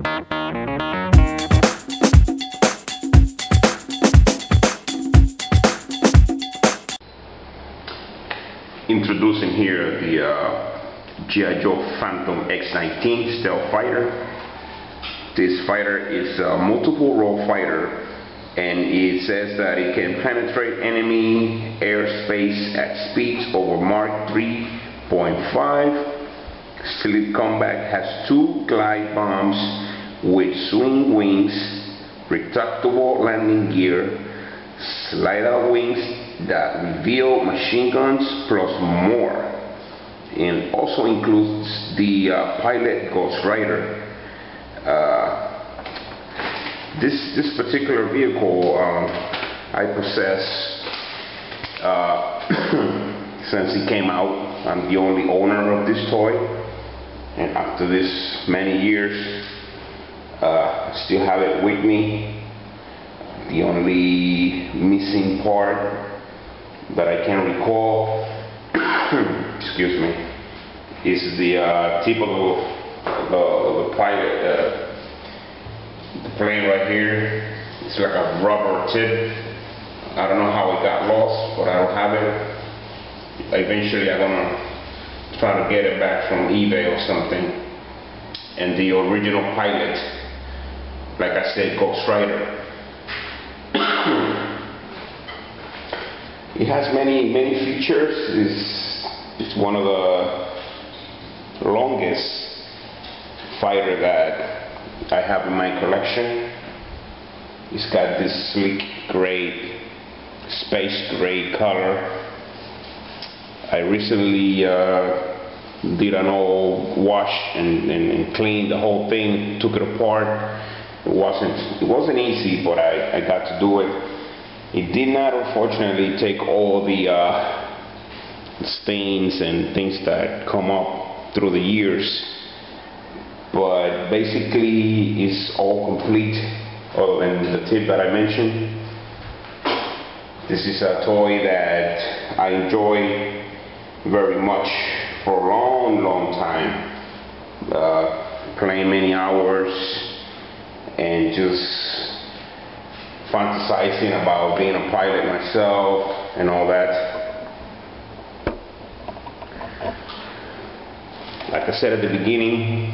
Introducing here the uh, G.I. Joe Phantom X-19 stealth fighter. This fighter is a multiple role fighter and it says that it can penetrate enemy airspace at speeds over Mach 3.5. Sleep Combat has two glide bombs with swing wings, retractable landing gear, slide out wings that reveal machine guns plus more and also includes the uh, pilot Ghostrider. Uh, this this particular vehicle um, I possess uh, since it came out. I'm the only owner of this toy, and after this many years, uh, I still have it with me. The only missing part that I can recall, excuse me, is the uh, tip of the, the, the pilot, uh, the plane right here. It's like a rubber tip. I don't know how it got lost, but I don't have it. Eventually I'm gonna try to get it back from eBay or something. And the original pilot, like I said, Ghostrider. It has many, many features. It's, it's one of the longest fighter that I have in my collection. It's got this sleek gray, space gray color. I recently uh, did an all wash and, and, and cleaned the whole thing, took it apart. It wasn't, it wasn't easy, but I, I got to do it. It did not, unfortunately, take all the uh, stains and things that come up through the years, but basically it's all complete other than the tip that I mentioned. This is a toy that I enjoy very much for a long, long time. Uh, playing many hours and just fantasizing about being a pilot myself and all that. Like I said at the beginning,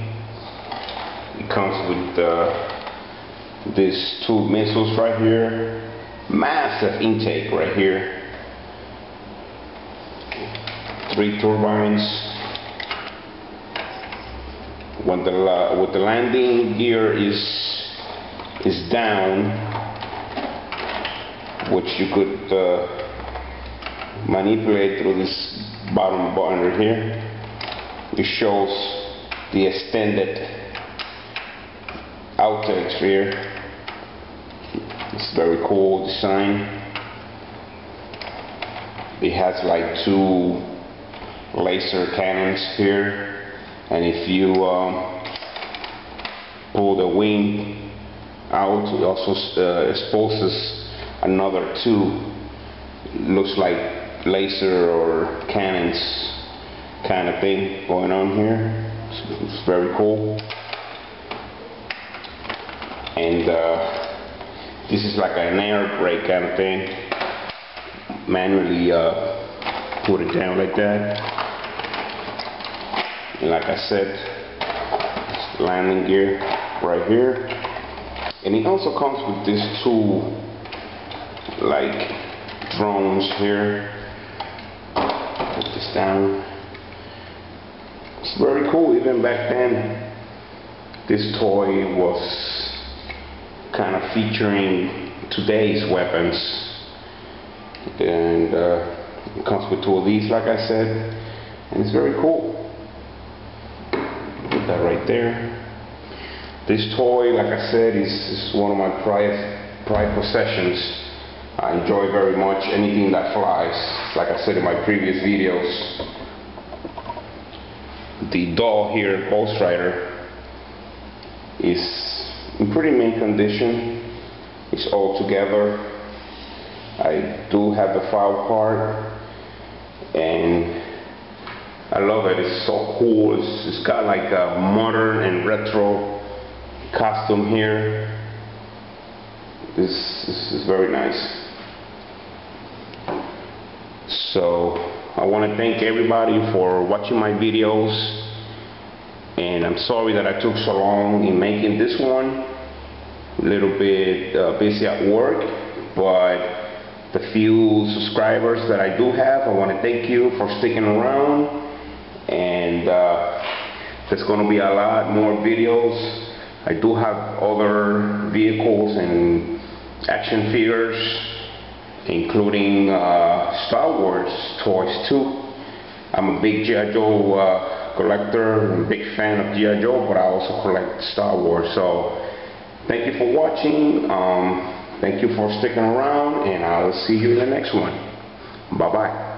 it comes with uh, these two missiles right here. Massive intake right here. Three turbines. When the, uh, with the landing gear is is down, which you could uh, manipulate through this bottom button right here. It shows the extended outtakes here. It's very cool design. It has like two laser cannons here and if you um, pull the wing out. It also uh, exposes another two. Looks like laser or cannons kind of thing going on here. It's, it's very cool. And uh, this is like an air brake kind of thing. Manually uh, put it down like that. And like I said landing gear right here and it also comes with this two like drones here. Put this down. It's very cool. Even back then, this toy was kind of featuring today's weapons. And uh, it comes with two of these, like I said. And it's very cool. Put that right there. This toy, like I said, is, is one of my pride, pride possessions. I enjoy very much anything that flies, like I said in my previous videos. The doll here, Ghostrider, is in pretty mint condition. It's all together. I do have the file card and I love it. It's so cool. it's, it's got like a modern and retro costume here. This, this is very nice. So I want to thank everybody for watching my videos and I'm sorry that I took so long in making this one. A little bit uh, busy at work, but the few subscribers that I do have, I want to thank you for sticking around and uh, there's going to be a lot more videos. I do have other vehicles and action figures including uh, Star Wars toys too. I'm a big G.I. Joe uh, collector, I'm a big fan of G.I. Joe, but I also collect Star Wars. So thank you for watching, um, thank you for sticking around, and I'll see you in the next one. Bye-bye.